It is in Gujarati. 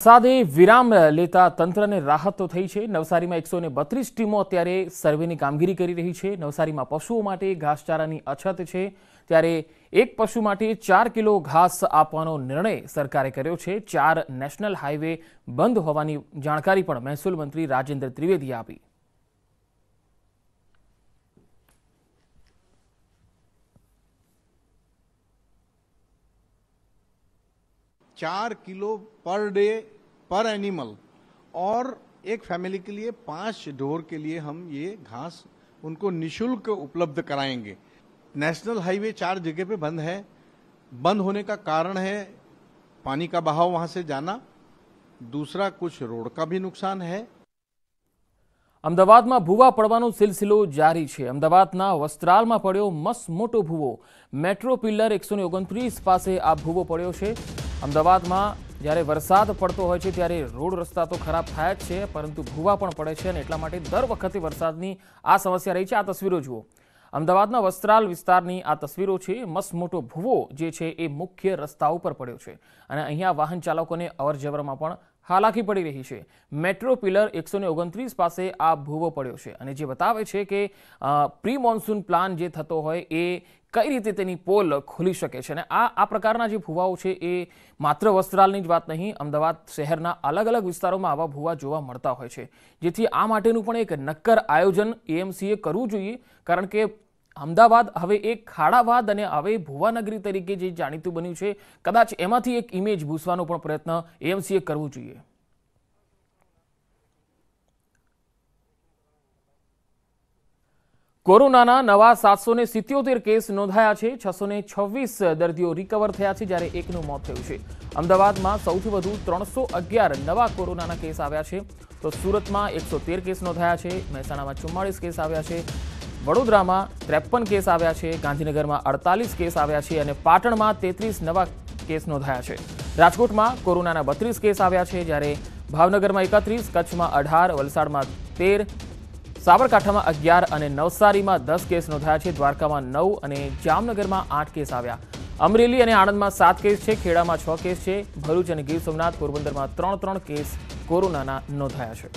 વરસાદે વિરામ લેતા તંત્રને રાહત તો થઈ છે. નવસારીમાં એકસો ને બત્રીસ ટીમો અત્યારે સર્વેની કામગીરી કરી રહી છે. નવસારીમાં પશુઓ માટે ઘાસચારાની અછત છે. ત્યારે એક પશુ માટે ચાર કિલો ઘાસ આપવાનો નિર્ણય સરકારે કર્યો છે. ચાર નેશનલ હાઈવે બંધ હોવાની જાણકારી પણ મહેસૂલ મંત્રી રાજેન્દ્ર ત્રિવેદીએ આપી. चार किलो पर डे पर एनिमल और एक फैमिली के लिए पांच ढोर के लिए हम ये घास उनको निशुल्क उपलब्ध कराएंगे नेशनल हाईवे चार जगह पे बंद है बंद होने का कारण है पानी का बहाव वहां से जाना दूसरा कुछ रोड का भी नुकसान है અમદાવાદમાં ભૂવા પડવાનો સિલસિલો જારી છે અમદાવાદના વસ્ત્રાલમાં પડ્યો મસ્ત મોટો ભૂવો મેટ્રો પિલ્લર એકસો ઓગણત્રીસ પાસે આ ભૂવો પડ્યો છે અમદાવાદમાં જ્યારે વરસાદ પડતો હોય છે ત્યારે રોડ રસ્તા તો ખરાબ થાય જ છે, પરંતુ ભૂવા પણ પડે છે અને એટલા માટે દર વખતે વરસાદની આ સમસ્યા રહી છે. આ તસવીરો જુઓ. અમદાવાદના વસ્ત્રાલ વિસ્તારની આ તસવીરો છે. મસ્ત મોટો ભૂવો જે છે એ મુખ્ય રસ્તા ઉપર પડ્યો છે અને અહીંયા વાહન ચાલકોને અવરજવરમાં પણ હાલાકી પડી રહી છે. મેટ્રો પિલર એકસો ઓગણત્રીસ પાસે આ ભૂવો પડ્યો છે અને જે બતાવે છે કે પ્રી મોન્સૂન પ્લાન જે થતો હોય એ કઈ રીતે તેની પોલ ખુલી શકે છે? અને આ આ પ્રકારના જે ભૂવાઓ છે એ માત્ર વસ્ત્રાલની જ વાત નહીં, અમદાવાદ શહેરના અલગ અલગ વિસ્તારોમાં આવા ભૂવા જોવા મળતા હોય છે. જેથી આ માટેનું પણ એક નક્કર આયોજન એએમસીએ કરવું જોઈએ, કારણ કે અમદાવાદ હવે એક ખાડાવાદ અને હવે ભુવાનગરી તરીકે જે જાણીતું બન્યું છે, કદાચ એમાંથી એક ઇમેજ ભૂસવાનો પણ પ્રયત્ન એએમસીએ કરવું જોઈએ. કોરોનાના નવા સાતસો ને સિત્યોતેર કેસ નોંધાયા છે. છસો ને છવ્વીસ દર્દીઓ રિકવર થયા છે જ્યારે એકનું મોત થયું છે. અમદાવાદમાં સૌથી વધુ ત્રણસો અગિયાર નવા કોરોનાના કેસ આવ્યા છે. તો સુરતમાં એકસો તેર કેસ નોંધાયા છે. મહેસાણામાં ચુમ્માળીસ કેસ આવ્યા છે. વડોદરામાં ત્રેપન કેસ આવ્યા છે. ગાંધીનગરમાં અડતાલીસ કેસ આવ્યા છે અને પાટણમાં તેત્રીસ નવા કેસ નોંધાયા છે. રાજકોટમાં કોરોનાના બત્રીસ કેસ આવ્યા છે. જ્યારે ભાવનગરમાં એકત્રીસ, કચ્છમાં અઢાર, વલસાડમાં તેર સાબરકાંઠામાં અગિયાર અને નવસારીમાં દસ કેસ નોંધાયા છે. દ્વારકામાં નવ અને જામનગરમાં આઠ કેસ આવ્યા. અમરેલી અને આણંદમાં સાત કેસ છે. ખેડામાં છ કેસ છે. ભરૂચ અને ગીર સોમનાથ પોરબંદરમાં ત્રણ ત્રણ કેસ કોરોનાના નોંધાયા છે.